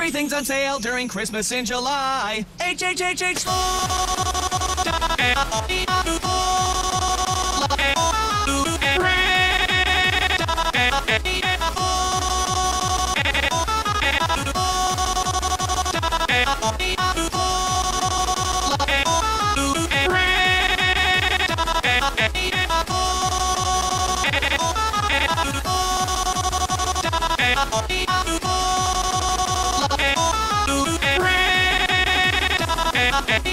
Everything's on sale during Christmas in July. Oh, Hey.